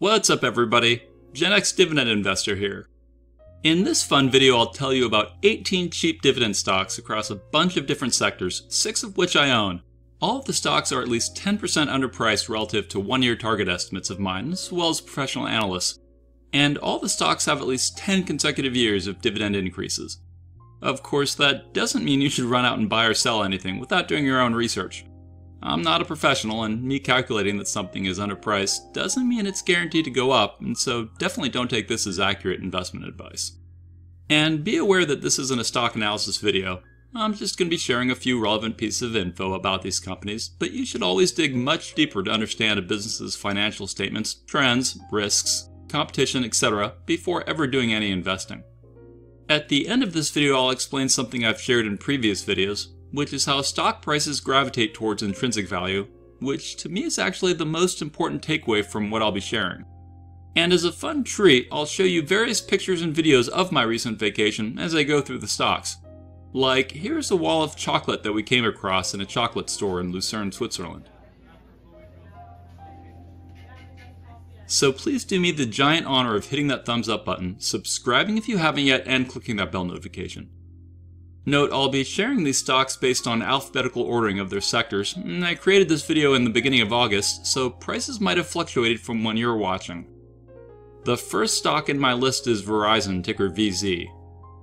What's up everybody? Gen X Dividend Investor here. In this fun video I'll tell you about 18 cheap dividend stocks across a bunch of different sectors, 6 of which I own. All of the stocks are at least 10% underpriced relative to one-year target estimates of mine, as well as professional analysts. And all the stocks have at least 10 consecutive years of dividend increases. Of course, that doesn't mean you should run out and buy or sell anything without doing your own research. I'm not a professional, and me calculating that something is underpriced doesn't mean it's guaranteed to go up, and so definitely don't take this as accurate investment advice. And be aware that this isn't a stock analysis video. I'm just going to be sharing a few relevant pieces of info about these companies, but you should always dig much deeper to understand a business's financial statements, trends, risks, competition, etc. before ever doing any investing. At the end of this video, I'll explain something I've shared in previous videos, which is how stock prices gravitate towards intrinsic value, which to me is actually the most important takeaway from what I'll be sharing. And as a fun treat, I'll show you various pictures and videos of my recent vacation as I go through the stocks. Like, here's a wall of chocolate that we came across in a chocolate store in Lucerne, Switzerland. So please do me the giant honor of hitting that thumbs up button, subscribing if you haven't yet, and clicking that bell notification. Note, I'll be sharing these stocks based on alphabetical ordering of their sectors, mm, I created this video in the beginning of August, so prices might have fluctuated from when you're watching. The first stock in my list is Verizon, ticker VZ.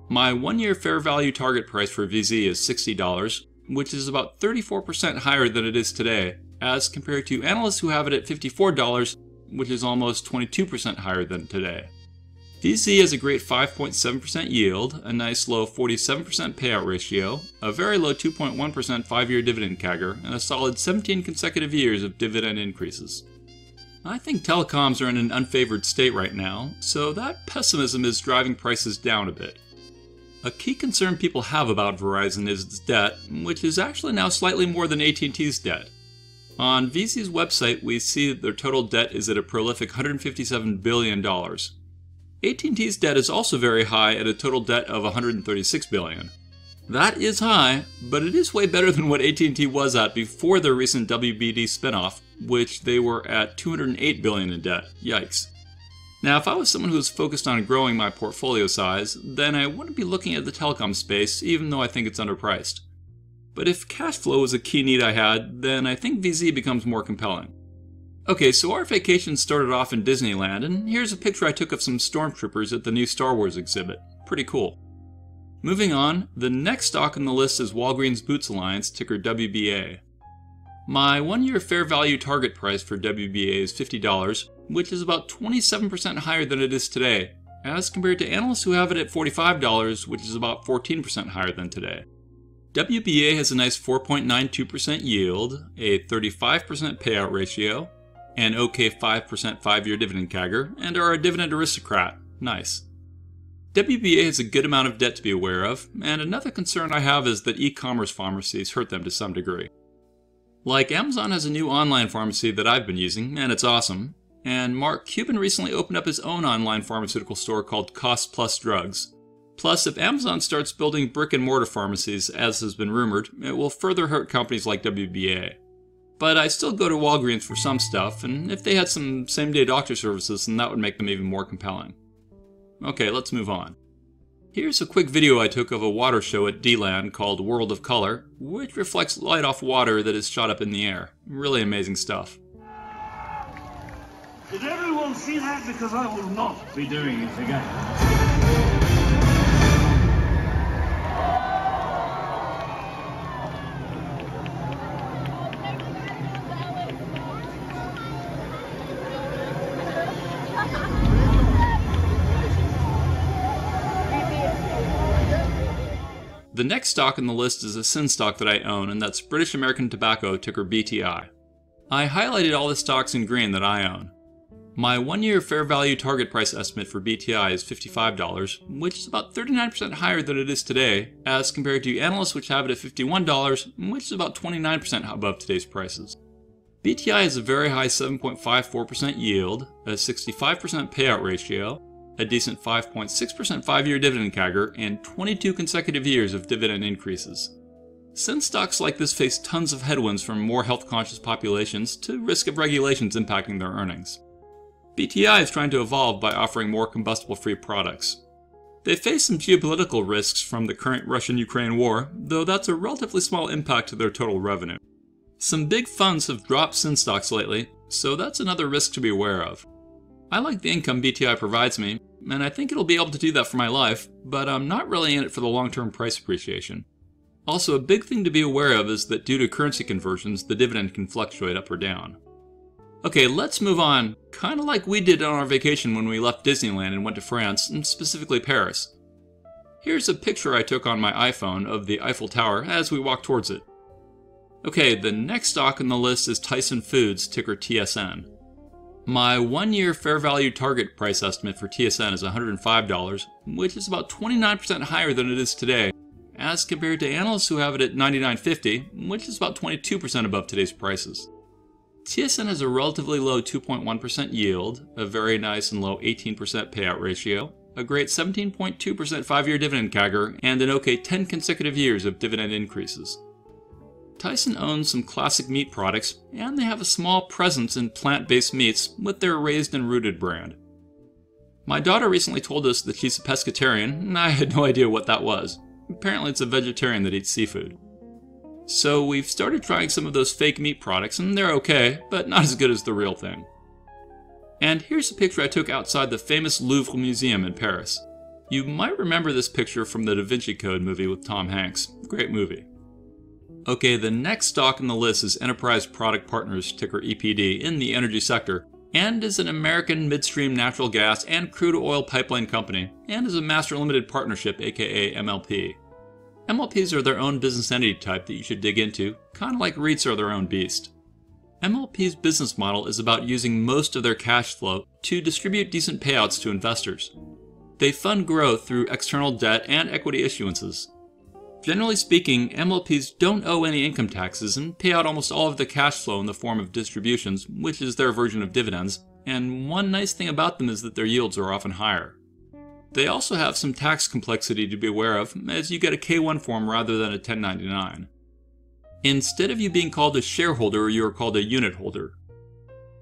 My one-year fair value target price for VZ is $60, which is about 34% higher than it is today, as compared to analysts who have it at $54, which is almost 22% higher than today. VZ has a great 5.7% yield, a nice low 47% payout ratio, a very low 2.1% 5 year dividend CAGR, and a solid 17 consecutive years of dividend increases. I think telecoms are in an unfavored state right now, so that pessimism is driving prices down a bit. A key concern people have about Verizon is its debt, which is actually now slightly more than AT&T's debt. On VZ's website, we see that their total debt is at a prolific $157 billion, AT&T's debt is also very high at a total debt of 136 billion. That is high, but it is way better than what AT&T was at before their recent WBD spinoff, which they were at 208 billion in debt. Yikes. Now, if I was someone who was focused on growing my portfolio size, then I wouldn't be looking at the telecom space, even though I think it's underpriced. But if cash flow was a key need I had, then I think VZ becomes more compelling. Okay, so our vacation started off in Disneyland, and here's a picture I took of some stormtroopers at the new Star Wars exhibit. Pretty cool. Moving on, the next stock on the list is Walgreens Boots Alliance, ticker WBA. My one year fair value target price for WBA is $50, which is about 27% higher than it is today, as compared to analysts who have it at $45, which is about 14% higher than today. WBA has a nice 4.92% yield, a 35% payout ratio, an OK 5% 5 year dividend CAGR, and are a dividend aristocrat. Nice. WBA has a good amount of debt to be aware of, and another concern I have is that e commerce pharmacies hurt them to some degree. Like Amazon has a new online pharmacy that I've been using, and it's awesome, and Mark Cuban recently opened up his own online pharmaceutical store called Cost Plus Drugs. Plus, if Amazon starts building brick and mortar pharmacies, as has been rumored, it will further hurt companies like WBA. But I still go to Walgreens for some stuff, and if they had some same day doctor services, then that would make them even more compelling. Okay, let's move on. Here's a quick video I took of a water show at D-Land called World of Color, which reflects light off water that is shot up in the air. Really amazing stuff. Did everyone see that? Because I will not be doing it again. The next stock in the list is a sin stock that I own, and that's British American Tobacco, ticker BTI. I highlighted all the stocks in green that I own. My one year fair value target price estimate for BTI is $55, which is about 39% higher than it is today, as compared to analysts which have it at $51, which is about 29% above today's prices. BTI has a very high 7.54% yield, a 65% payout ratio, a decent 5.6% five year dividend CAGR, and 22 consecutive years of dividend increases. Since stocks like this face tons of headwinds from more health conscious populations to risk of regulations impacting their earnings. BTI is trying to evolve by offering more combustible free products. They face some geopolitical risks from the current Russian Ukraine war, though that's a relatively small impact to their total revenue. Some big funds have dropped sin stocks lately, so that's another risk to be aware of. I like the income BTI provides me, and I think it'll be able to do that for my life, but I'm not really in it for the long term price appreciation. Also, a big thing to be aware of is that due to currency conversions, the dividend can fluctuate up or down. Okay, let's move on, kind of like we did on our vacation when we left Disneyland and went to France, and specifically Paris. Here's a picture I took on my iPhone of the Eiffel Tower as we walked towards it. Okay, the next stock on the list is Tyson Foods, ticker TSN. My one year fair value target price estimate for TSN is $105, which is about 29% higher than it is today, as compared to analysts who have it at $99.50, which is about 22% above today's prices. TSN has a relatively low 2.1% yield, a very nice and low 18% payout ratio, a great 17.2% five year dividend CAGR, and an okay 10 consecutive years of dividend increases. Tyson owns some classic meat products, and they have a small presence in plant based meats with their Raised and Rooted brand. My daughter recently told us that she's a pescatarian, and I had no idea what that was. Apparently, it's a vegetarian that eats seafood. So, we've started trying some of those fake meat products, and they're okay, but not as good as the real thing. And here's a picture I took outside the famous Louvre Museum in Paris. You might remember this picture from the Da Vinci Code movie with Tom Hanks. Great movie. Okay, the next stock in the list is Enterprise Product Partners, ticker EPD, in the energy sector, and is an American midstream natural gas and crude oil pipeline company, and is a master limited partnership, aka MLP. MLPs are their own business entity type that you should dig into, kind of like REITs are their own beast. MLP's business model is about using most of their cash flow to distribute decent payouts to investors. They fund growth through external debt and equity issuances, Generally speaking, MLPs don't owe any income taxes and pay out almost all of the cash flow in the form of distributions, which is their version of dividends, and one nice thing about them is that their yields are often higher. They also have some tax complexity to be aware of, as you get a K1 form rather than a 1099. Instead of you being called a shareholder, you are called a unit holder.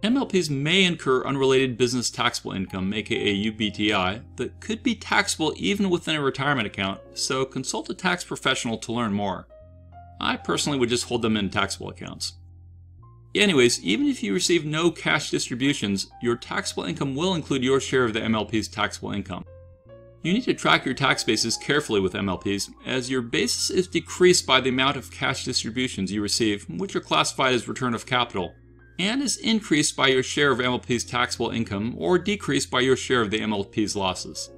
MLPs may incur unrelated business taxable income, aka UBTI, that could be taxable even within a retirement account, so consult a tax professional to learn more. I personally would just hold them in taxable accounts. Anyways, even if you receive no cash distributions, your taxable income will include your share of the MLP's taxable income. You need to track your tax basis carefully with MLPs, as your basis is decreased by the amount of cash distributions you receive, which are classified as return of capital, and is increased by your share of MLP's taxable income or decreased by your share of the MLP's losses.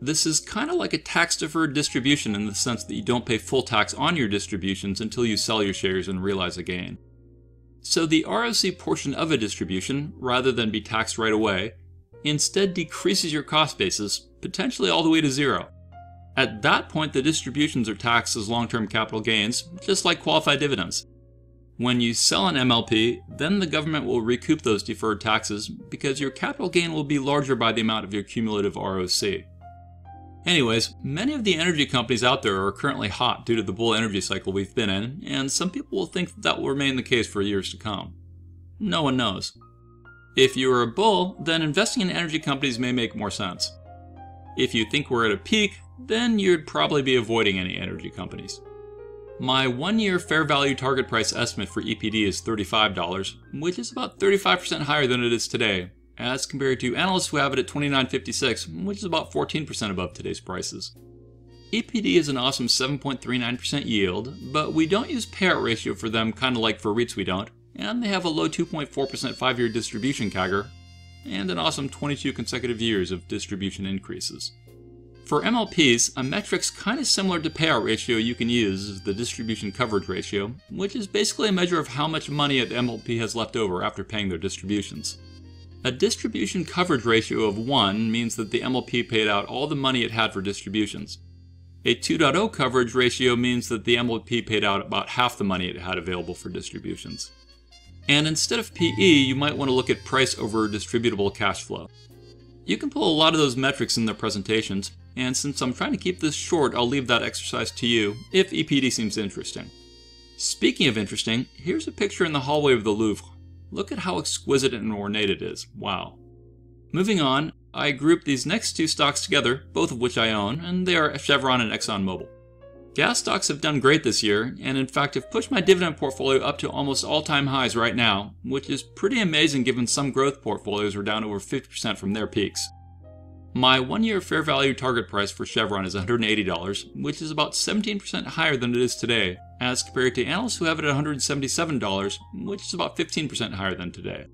This is kind of like a tax deferred distribution in the sense that you don't pay full tax on your distributions until you sell your shares and realize a gain. So the ROC portion of a distribution, rather than be taxed right away, instead decreases your cost basis, potentially all the way to zero. At that point, the distributions are taxed as long term capital gains, just like qualified dividends. When you sell an MLP, then the government will recoup those deferred taxes because your capital gain will be larger by the amount of your cumulative ROC. Anyways, many of the energy companies out there are currently hot due to the bull energy cycle we've been in, and some people will think that, that will remain the case for years to come. No one knows. If you are a bull, then investing in energy companies may make more sense. If you think we're at a peak, then you'd probably be avoiding any energy companies. My one year fair value target price estimate for EPD is $35, which is about 35% higher than it is today, as compared to analysts who have it at $29.56, which is about 14% above today's prices. EPD is an awesome 7.39% yield, but we don't use payout ratio for them, kind of like for REITs we don't, and they have a low 2.4% five year distribution CAGR, and an awesome 22 consecutive years of distribution increases. For MLPs, a metric's kind of similar to payout ratio you can use is the distribution coverage ratio, which is basically a measure of how much money an MLP has left over after paying their distributions. A distribution coverage ratio of 1 means that the MLP paid out all the money it had for distributions. A 2.0 coverage ratio means that the MLP paid out about half the money it had available for distributions. And instead of PE, you might want to look at price over distributable cash flow. You can pull a lot of those metrics in their presentations, and since I'm trying to keep this short, I'll leave that exercise to you, if EPD seems interesting. Speaking of interesting, here's a picture in the hallway of the Louvre. Look at how exquisite and ornate it is. Wow. Moving on, I grouped these next two stocks together, both of which I own, and they are Chevron and ExxonMobil. Gas stocks have done great this year, and in fact have pushed my dividend portfolio up to almost all time highs right now, which is pretty amazing given some growth portfolios were down over 50% from their peaks. My one year fair value target price for Chevron is $180, which is about 17% higher than it is today, as compared to analysts who have it at $177, which is about 15% higher than today.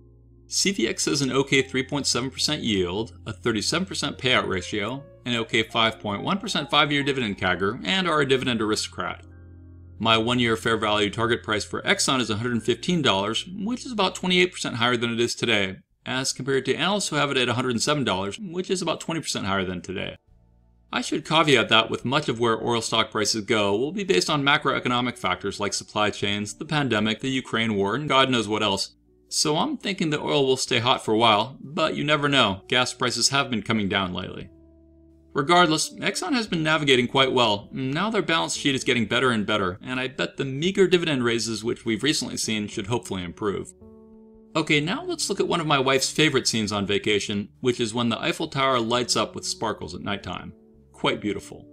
CVX has an OK 3.7% yield, a 37% payout ratio, an OK 5.1% 5 year dividend CAGR, and are a dividend aristocrat. My one year fair value target price for Exxon is $115, which is about 28% higher than it is today, as compared to analysts who have it at $107, which is about 20% higher than today. I should caveat that with much of where oil stock prices go will be based on macroeconomic factors like supply chains, the pandemic, the Ukraine war, and God knows what else. So I'm thinking that oil will stay hot for a while, but you never know, gas prices have been coming down lately. Regardless, Exxon has been navigating quite well. Now their balance sheet is getting better and better, and I bet the meager dividend raises which we've recently seen should hopefully improve. Okay, now let's look at one of my wife's favorite scenes on vacation, which is when the Eiffel Tower lights up with sparkles at nighttime. Quite beautiful.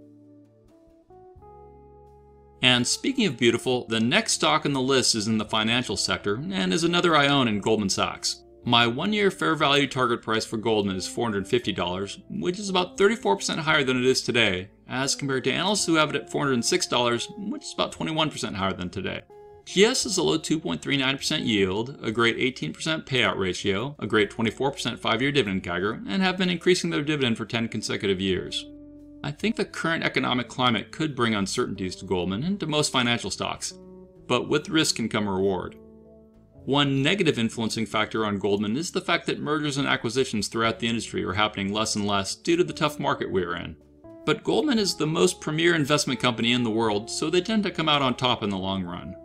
And speaking of beautiful, the next stock on the list is in the financial sector and is another I own in Goldman Sachs. My one year fair value target price for Goldman is $450, which is about 34% higher than it is today, as compared to analysts who have it at $406, which is about 21% higher than today. GS has a low 2.39% yield, a great 18% payout ratio, a great 24% 5 year dividend CAGR, and have been increasing their dividend for 10 consecutive years. I think the current economic climate could bring uncertainties to Goldman and to most financial stocks, but with risk can come reward. One negative influencing factor on Goldman is the fact that mergers and acquisitions throughout the industry are happening less and less due to the tough market we are in. But Goldman is the most premier investment company in the world, so they tend to come out on top in the long run.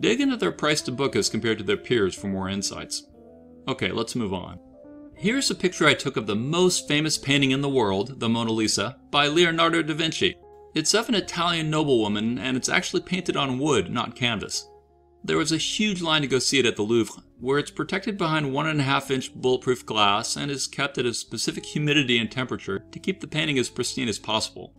Dig into their price to book as compared to their peers for more insights. Okay, let's move on. Here's a picture I took of the most famous painting in the world, the Mona Lisa, by Leonardo da Vinci. It's of an Italian noblewoman, and it's actually painted on wood, not canvas. There was a huge line to go see it at the Louvre, where it's protected behind 1.5 inch bulletproof glass and is kept at a specific humidity and temperature to keep the painting as pristine as possible.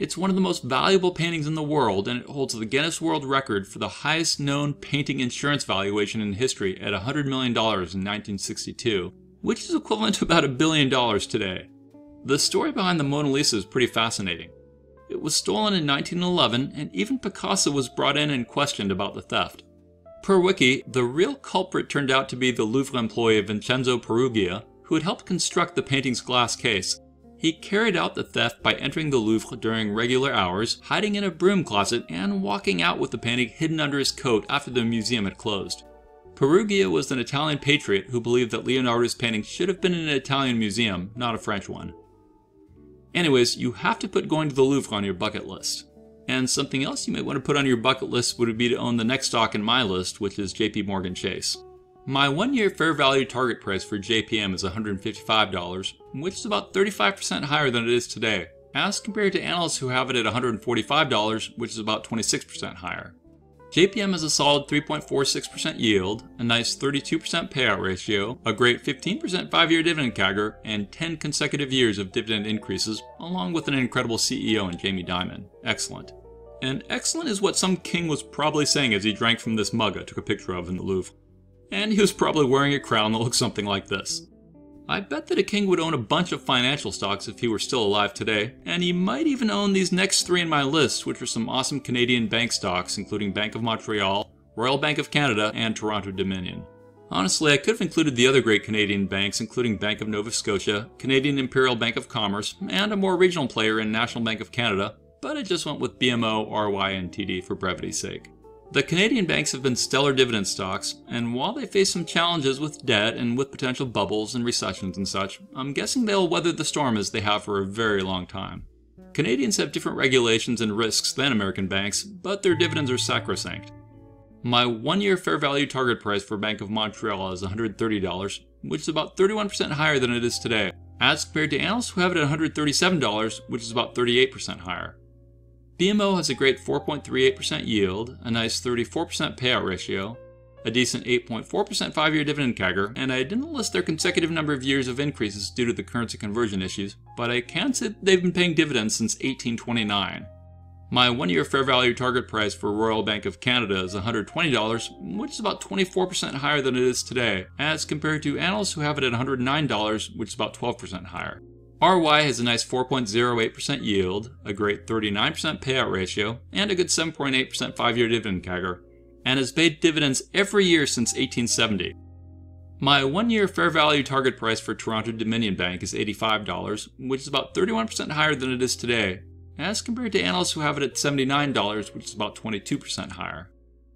It's one of the most valuable paintings in the world, and it holds the Guinness World Record for the highest known painting insurance valuation in history at $100 million in 1962, which is equivalent to about a billion dollars today. The story behind the Mona Lisa is pretty fascinating. It was stolen in 1911, and even Picasso was brought in and questioned about the theft. Per wiki, the real culprit turned out to be the Louvre employee Vincenzo Perugia, who had helped construct the painting's glass case. He carried out the theft by entering the Louvre during regular hours, hiding in a broom closet, and walking out with the painting hidden under his coat after the museum had closed. Perugia was an Italian patriot who believed that Leonardo's painting should have been in an Italian museum, not a French one. Anyways, you have to put going to the Louvre on your bucket list. And something else you might want to put on your bucket list would be to own the next stock in my list, which is JP Morgan Chase. My one year fair value target price for JPM is $155, which is about 35% higher than it is today, as compared to analysts who have it at $145, which is about 26% higher. JPM has a solid 3.46% yield, a nice 32% payout ratio, a great 15% 5 year dividend CAGR, and 10 consecutive years of dividend increases, along with an incredible CEO in Jamie Dimon. Excellent. And excellent is what some king was probably saying as he drank from this mug I took a picture of in the Louvre. And he was probably wearing a crown that looks something like this. I bet that a king would own a bunch of financial stocks if he were still alive today, and he might even own these next three in my list, which are some awesome Canadian bank stocks, including Bank of Montreal, Royal Bank of Canada, and Toronto Dominion. Honestly, I could have included the other great Canadian banks, including Bank of Nova Scotia, Canadian Imperial Bank of Commerce, and a more regional player in National Bank of Canada, but I just went with BMO, RY, and TD for brevity's sake. The Canadian banks have been stellar dividend stocks, and while they face some challenges with debt and with potential bubbles and recessions and such, I'm guessing they'll weather the storm as they have for a very long time. Canadians have different regulations and risks than American banks, but their dividends are sacrosanct. My one year fair value target price for Bank of Montreal is $130, which is about 31% higher than it is today, as compared to analysts who have it at $137, which is about 38% higher. BMO has a great 4.38% yield, a nice 34% payout ratio, a decent 8.4% five year dividend CAGR, and I didn't list their consecutive number of years of increases due to the currency conversion issues, but I can say they've been paying dividends since 1829. My one year fair value target price for Royal Bank of Canada is $120, which is about 24% higher than it is today, as compared to analysts who have it at $109, which is about 12% higher. RY has a nice 4.08% yield, a great 39% payout ratio, and a good 7.8% five year dividend CAGR, and has paid dividends every year since 1870. My one year fair value target price for Toronto Dominion Bank is $85, which is about 31% higher than it is today, as compared to analysts who have it at $79, which is about 22% higher.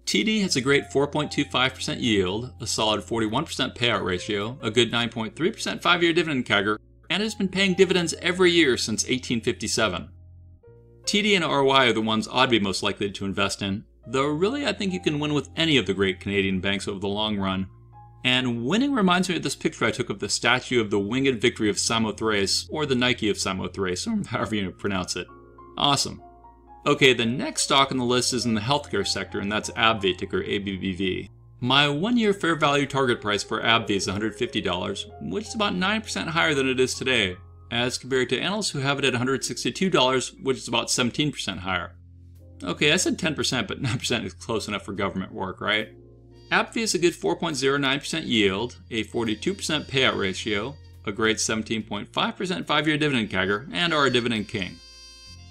TD has a great 4.25% yield, a solid 41% payout ratio, a good 9.3% five year dividend CAGR, and has been paying dividends every year since 1857. TD and RY are the ones I'd be most likely to invest in, though really I think you can win with any of the great Canadian banks over the long run. And winning reminds me of this picture I took of the statue of the winged victory of Samothrace, or the Nike of Samothrace, or however you pronounce it. Awesome. Okay, the next stock on the list is in the healthcare sector, and that's AbbVie, ticker ABBV. My one year fair value target price for AbbVie is $150, which is about 9% higher than it is today, as compared to analysts who have it at $162, which is about 17% higher. Okay, I said 10%, but 9% is close enough for government work, right? AbbVie is a good 4.09% yield, a 42% payout ratio, a great 17.5% five year dividend CAGR, and are a dividend king.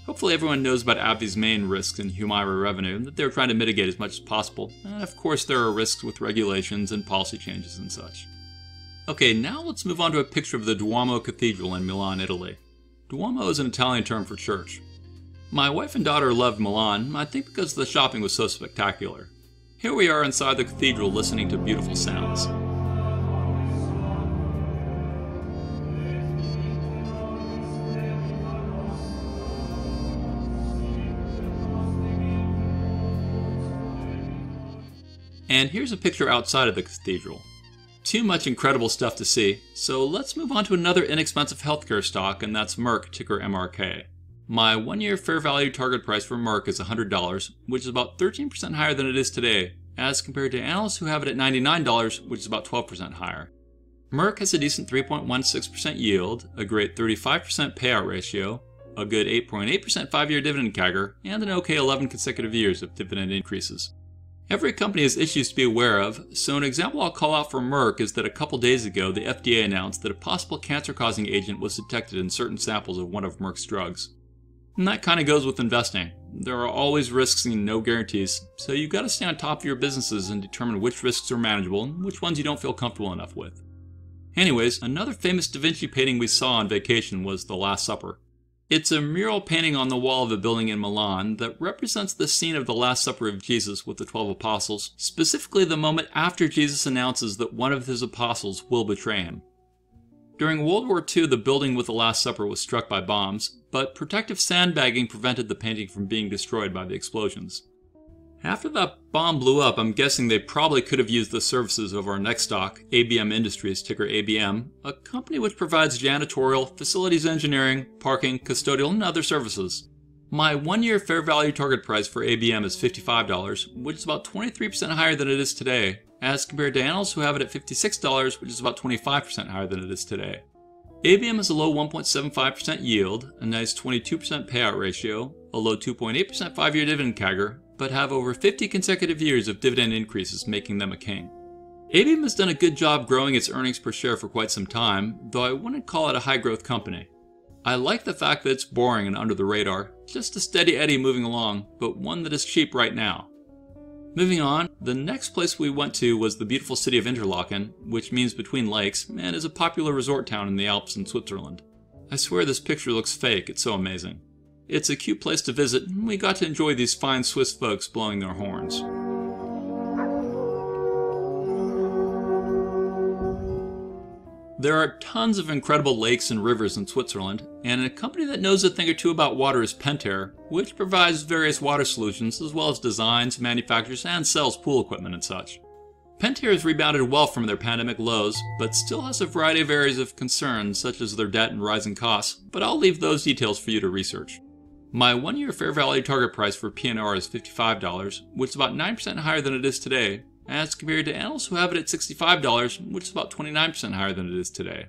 Hopefully everyone knows about AbbVie's main risks in Humira revenue and that they're trying to mitigate as much as possible. And of course there are risks with regulations and policy changes and such. Okay, now let's move on to a picture of the Duomo Cathedral in Milan, Italy. Duomo is an Italian term for church. My wife and daughter loved Milan, I think because the shopping was so spectacular. Here we are inside the cathedral listening to beautiful sounds. And here's a picture outside of the cathedral. Too much incredible stuff to see, so let's move on to another inexpensive healthcare stock, and that's Merck, ticker MRK. My one year fair value target price for Merck is $100, which is about 13% higher than it is today, as compared to analysts who have it at $99, which is about 12% higher. Merck has a decent 3.16% yield, a great 35% payout ratio, a good 8.8% five year dividend CAGR, and an okay 11 consecutive years of dividend increases. Every company has issues to be aware of, so an example I'll call out for Merck is that a couple days ago the FDA announced that a possible cancer causing agent was detected in certain samples of one of Merck's drugs. And that kind of goes with investing. There are always risks and no guarantees, so you've got to stay on top of your businesses and determine which risks are manageable and which ones you don't feel comfortable enough with. Anyways, another famous Da Vinci painting we saw on vacation was The Last Supper. It's a mural painting on the wall of a building in Milan that represents the scene of the Last Supper of Jesus with the twelve apostles, specifically the moment after Jesus announces that one of his apostles will betray him. During World War II, the building with the Last Supper was struck by bombs, but protective sandbagging prevented the painting from being destroyed by the explosions. After that bomb blew up, I'm guessing they probably could have used the services of our next stock, ABM Industries, ticker ABM, a company which provides janitorial, facilities engineering, parking, custodial, and other services. My one year fair value target price for ABM is $55, which is about 23% higher than it is today, as compared to analysts who have it at $56, which is about 25% higher than it is today. ABM has a low 1.75% yield, a nice 22% payout ratio, a low 2.8% five year dividend CAGR, but have over 50 consecutive years of dividend increases, making them a king. ABM has done a good job growing its earnings per share for quite some time, though I wouldn't call it a high growth company. I like the fact that it's boring and under the radar, just a steady eddy moving along, but one that is cheap right now. Moving on, the next place we went to was the beautiful city of Interlaken, which means between lakes, and is a popular resort town in the Alps in Switzerland. I swear this picture looks fake, it's so amazing. It's a cute place to visit, and we got to enjoy these fine Swiss folks blowing their horns. There are tons of incredible lakes and rivers in Switzerland, and a company that knows a thing or two about water is Pentair, which provides various water solutions as well as designs, manufactures, and sells pool equipment and such. Pentair has rebounded well from their pandemic lows, but still has a variety of areas of concern, such as their debt and rising costs, but I'll leave those details for you to research. My one year fair value target price for PNR is $55, which is about 9% higher than it is today, as compared to analysts who have it at $65, which is about 29% higher than it is today.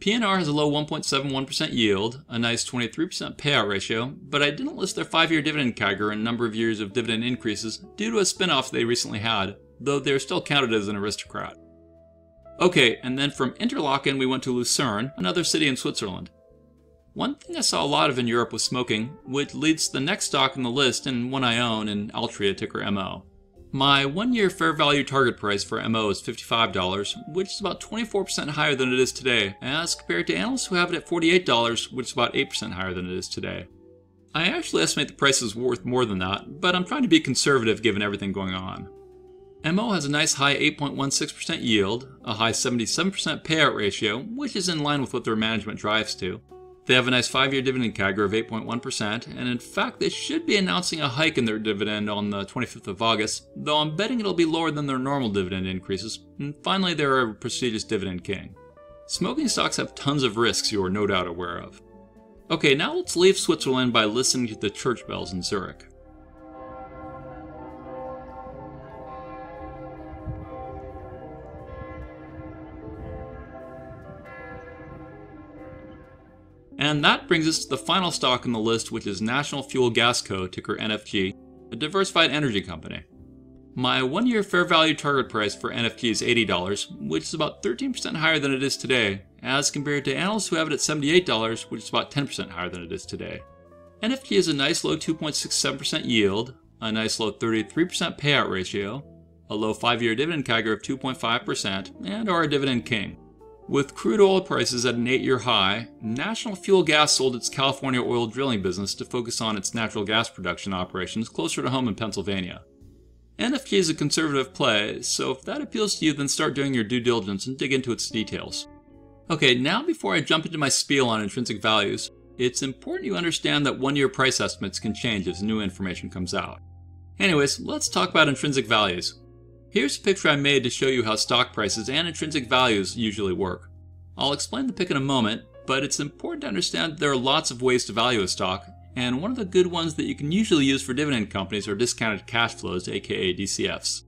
PNR has a low 1.71% yield, a nice 23% payout ratio, but I didn't list their 5 year dividend CAGR and number of years of dividend increases due to a spin off they recently had, though they're still counted as an aristocrat. Okay, and then from Interlaken we went to Lucerne, another city in Switzerland. One thing I saw a lot of in Europe was smoking, which leads to the next stock on the list and one I own in Altria ticker MO. My one year fair value target price for MO is $55, which is about 24% higher than it is today, as compared to analysts who have it at $48, which is about 8% higher than it is today. I actually estimate the price is worth more than that, but I'm trying to be conservative given everything going on. MO has a nice high 8.16% yield, a high 77% payout ratio, which is in line with what their management drives to. They have a nice 5 year dividend CAGR of 8.1%, and in fact, they should be announcing a hike in their dividend on the 25th of August, though I'm betting it'll be lower than their normal dividend increases. And finally, they're a prestigious dividend king. Smoking stocks have tons of risks you are no doubt aware of. Okay, now let's leave Switzerland by listening to the church bells in Zurich. And that brings us to the final stock on the list, which is National Fuel Gas Co., ticker NFG, a diversified energy company. My one year fair value target price for NFG is $80, which is about 13% higher than it is today, as compared to analysts who have it at $78, which is about 10% higher than it is today. NFG has a nice low 2.67% yield, a nice low 33% payout ratio, a low 5 year dividend CAGR of 2.5%, and are a dividend king. With crude oil prices at an eight year high, National Fuel Gas sold its California oil drilling business to focus on its natural gas production operations closer to home in Pennsylvania. NFG is a conservative play, so if that appeals to you, then start doing your due diligence and dig into its details. Okay, now before I jump into my spiel on intrinsic values, it's important you understand that one year price estimates can change as new information comes out. Anyways, let's talk about intrinsic values. Here's a picture I made to show you how stock prices and intrinsic values usually work. I'll explain the pick in a moment, but it's important to understand there are lots of ways to value a stock, and one of the good ones that you can usually use for dividend companies are discounted cash flows, aka DCFs.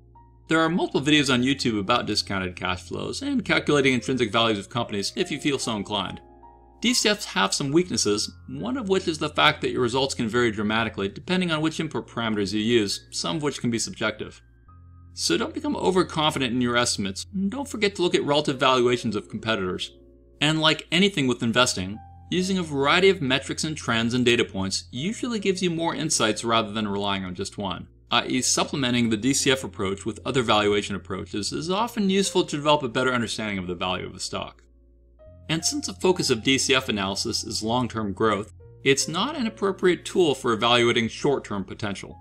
There are multiple videos on YouTube about discounted cash flows and calculating intrinsic values of companies if you feel so inclined. DCFs have some weaknesses, one of which is the fact that your results can vary dramatically depending on which input parameters you use, some of which can be subjective. So don't become overconfident in your estimates. And don't forget to look at relative valuations of competitors. And like anything with investing, using a variety of metrics and trends and data points usually gives you more insights rather than relying on just one. I.e., supplementing the DCF approach with other valuation approaches is often useful to develop a better understanding of the value of a stock. And since the focus of DCF analysis is long term growth, it's not an appropriate tool for evaluating short term potential.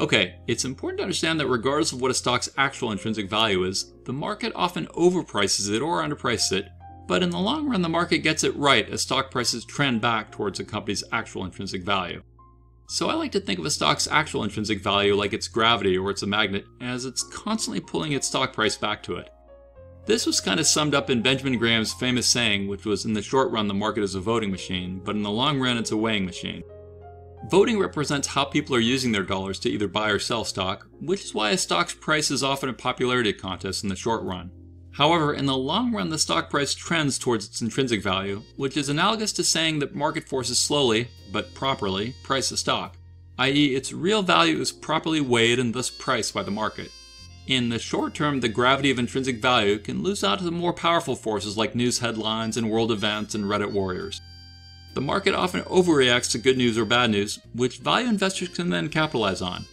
Okay, it's important to understand that regardless of what a stock's actual intrinsic value is, the market often overprices it or underprices it, but in the long run, the market gets it right as stock prices trend back towards a company's actual intrinsic value. So I like to think of a stock's actual intrinsic value like its gravity or it's a magnet, as it's constantly pulling its stock price back to it. This was kind of summed up in Benjamin Graham's famous saying, which was in the short run, the market is a voting machine, but in the long run, it's a weighing machine. Voting represents how people are using their dollars to either buy or sell stock, which is why a stock's price is often a popularity contest in the short run. However, in the long run, the stock price trends towards its intrinsic value, which is analogous to saying that market forces slowly, but properly, price a stock, i.e., its real value is properly weighed and thus priced by the market. In the short term, the gravity of intrinsic value can lose out to the more powerful forces like news headlines and world events and Reddit warriors. The market often overreacts to good news or bad news, which value investors can then capitalize on.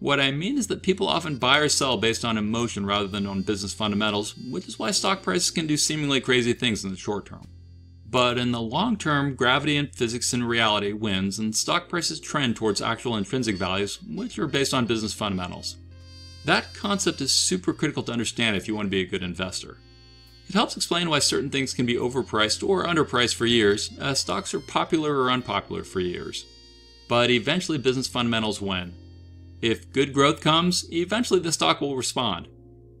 What I mean is that people often buy or sell based on emotion rather than on business fundamentals, which is why stock prices can do seemingly crazy things in the short term. But in the long term, gravity and physics and reality wins, and stock prices trend towards actual intrinsic values, which are based on business fundamentals. That concept is super critical to understand if you want to be a good investor. It helps explain why certain things can be overpriced or underpriced for years, as stocks are popular or unpopular for years. But eventually, business fundamentals win. If good growth comes, eventually the stock will respond.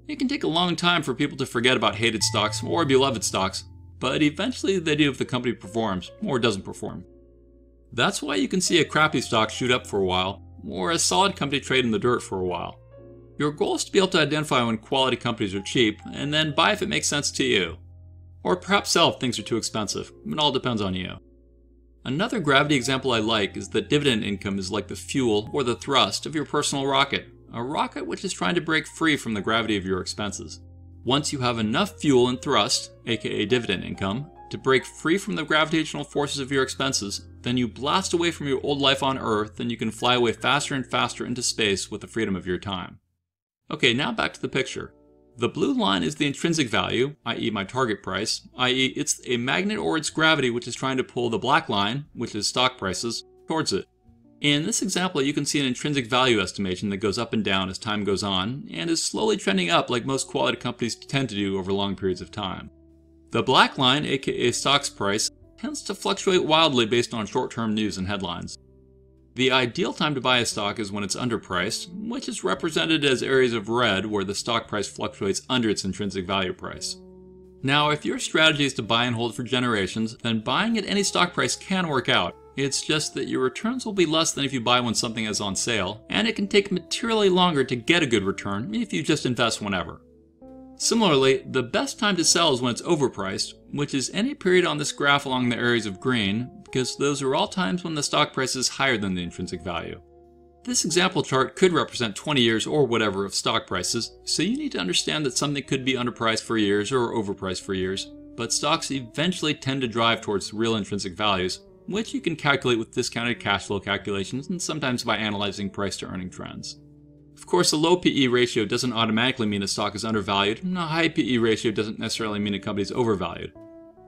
It can take a long time for people to forget about hated stocks or beloved stocks, but eventually they do if the company performs or doesn't perform. That's why you can see a crappy stock shoot up for a while, or a solid company trade in the dirt for a while. Your goal is to be able to identify when quality companies are cheap, and then buy if it makes sense to you. Or perhaps sell if things are too expensive. It all depends on you. Another gravity example I like is that dividend income is like the fuel or the thrust of your personal rocket, a rocket which is trying to break free from the gravity of your expenses. Once you have enough fuel and thrust, aka dividend income, to break free from the gravitational forces of your expenses, then you blast away from your old life on Earth and you can fly away faster and faster into space with the freedom of your time. Okay, now back to the picture. The blue line is the intrinsic value, i.e. my target price, i.e. it's a magnet or its gravity which is trying to pull the black line, which is stock prices, towards it. In this example, you can see an intrinsic value estimation that goes up and down as time goes on, and is slowly trending up like most quality companies tend to do over long periods of time. The black line, aka stock's price, tends to fluctuate wildly based on short-term news and headlines. The ideal time to buy a stock is when it's underpriced, which is represented as areas of red where the stock price fluctuates under its intrinsic value price. Now, if your strategy is to buy and hold for generations, then buying at any stock price can work out. It's just that your returns will be less than if you buy when something is on sale, and it can take materially longer to get a good return if you just invest whenever. Similarly, the best time to sell is when it's overpriced, which is any period on this graph along the areas of green, because those are all times when the stock price is higher than the intrinsic value. This example chart could represent 20 years or whatever of stock prices, so you need to understand that something could be underpriced for years or overpriced for years, but stocks eventually tend to drive towards real intrinsic values, which you can calculate with discounted cash flow calculations and sometimes by analyzing price to earning trends. Of course, a low PE ratio doesn't automatically mean a stock is undervalued, and a high PE ratio doesn't necessarily mean a company is overvalued.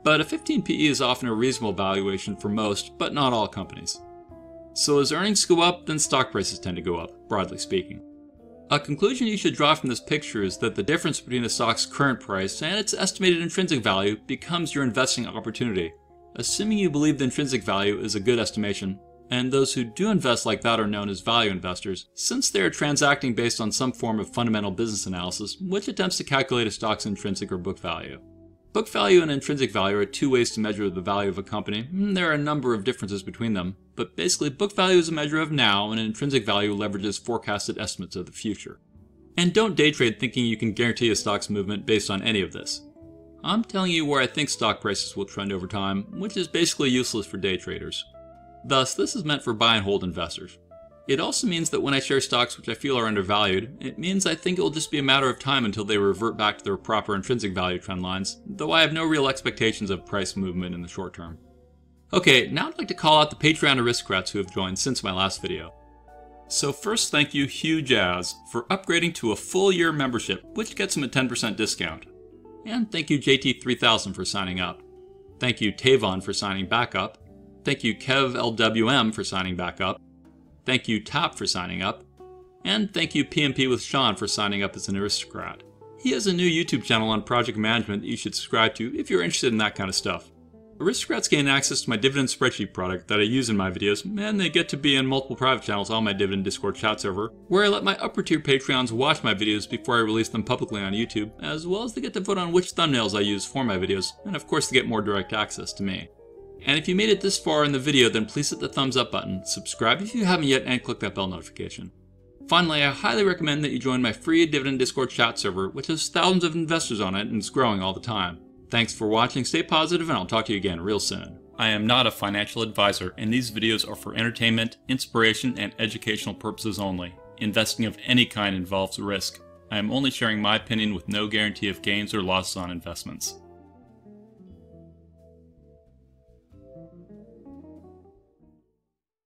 But a 15 PE is often a reasonable valuation for most, but not all companies. So as earnings go up, then stock prices tend to go up, broadly speaking. A conclusion you should draw from this picture is that the difference between a stock's current price and its estimated intrinsic value becomes your investing opportunity, assuming you believe the intrinsic value is a good estimation, and those who do invest like that are known as value investors, since they are transacting based on some form of fundamental business analysis, which attempts to calculate a stock's intrinsic or book value. Book value and intrinsic value are two ways to measure the value of a company. Hmm, there are a number of differences between them, but basically book value is a measure of now and intrinsic value leverages forecasted estimates of the future. And don't day trade thinking you can guarantee a stock's movement based on any of this. I'm telling you where I think stock prices will trend over time, which is basically useless for day traders. Thus, this is meant for buy and hold investors. It also means that when I share stocks which I feel are undervalued, it means I think it will just be a matter of time until they revert back to their proper intrinsic value trend lines, though I have no real expectations of price movement in the short term. Okay, now I'd like to call out the Patreon aristocrats who have joined since my last video. So first thank you Hugh Jazz for upgrading to a full year membership, which gets him a 10% discount. And thank you JT3000 for signing up. Thank you Tavon for signing back up. Thank you Kev LWM for signing back up. Thank you, Top, for signing up. And thank you, PMP with Shawn, for signing up as an aristocrat. He has a new YouTube channel on project management that you should subscribe to if you're interested in that kind of stuff. Aristocrats gain access to my dividend spreadsheet product that I use in my videos, and they get to be in multiple private channels on my dividend Discord chat server, where I let my upper tier Patreons watch my videos before I release them publicly on YouTube, as well as they get to vote on which thumbnails I use for my videos, and of course they get more direct access to me. And if you made it this far in the video, then please hit the thumbs up button, subscribe if you haven't yet, and click that bell notification. Finally, I highly recommend that you join my free Dividend Discord chat server, which has thousands of investors on it and is growing all the time. Thanks for watching, stay positive, and I'll talk to you again real soon. I am not a financial advisor, and these videos are for entertainment, inspiration, and educational purposes only. Investing of any kind involves risk. I am only sharing my opinion with no guarantee of gains or losses on investments.